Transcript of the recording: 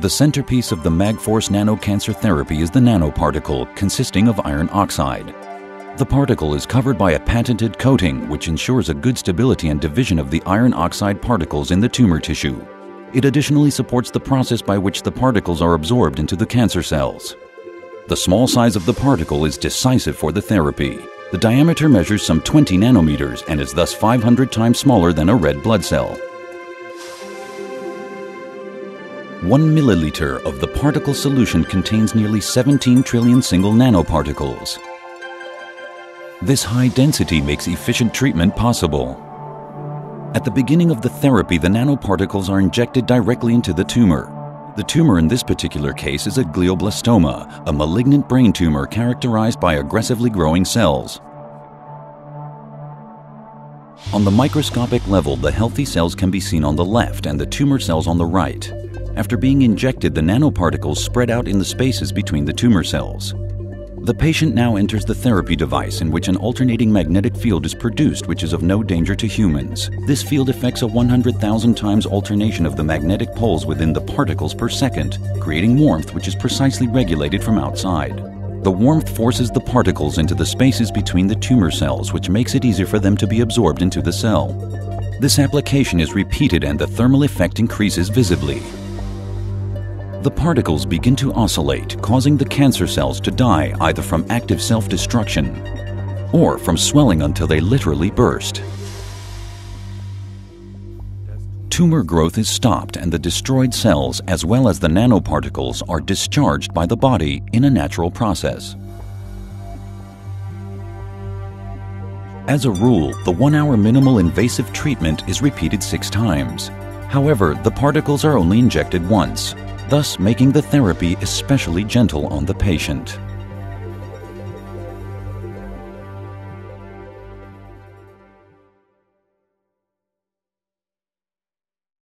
The centerpiece of the MagForce nanocancer therapy is the nanoparticle consisting of iron oxide. The particle is covered by a patented coating which ensures a good stability and division of the iron oxide particles in the tumor tissue. It additionally supports the process by which the particles are absorbed into the cancer cells. The small size of the particle is decisive for the therapy. The diameter measures some 20 nanometers and is thus 500 times smaller than a red blood cell. One milliliter of the particle solution contains nearly 17 trillion single nanoparticles. This high density makes efficient treatment possible. At the beginning of the therapy, the nanoparticles are injected directly into the tumor. The tumor in this particular case is a glioblastoma, a malignant brain tumor characterized by aggressively growing cells. On the microscopic level, the healthy cells can be seen on the left and the tumor cells on the right. After being injected, the nanoparticles spread out in the spaces between the tumor cells. The patient now enters the therapy device in which an alternating magnetic field is produced which is of no danger to humans. This field affects a 100,000 times alternation of the magnetic poles within the particles per second, creating warmth which is precisely regulated from outside. The warmth forces the particles into the spaces between the tumor cells which makes it easier for them to be absorbed into the cell. This application is repeated and the thermal effect increases visibly the particles begin to oscillate, causing the cancer cells to die either from active self-destruction or from swelling until they literally burst. Tumor growth is stopped and the destroyed cells as well as the nanoparticles are discharged by the body in a natural process. As a rule, the one-hour minimal invasive treatment is repeated six times. However, the particles are only injected once, thus making the therapy especially gentle on the patient.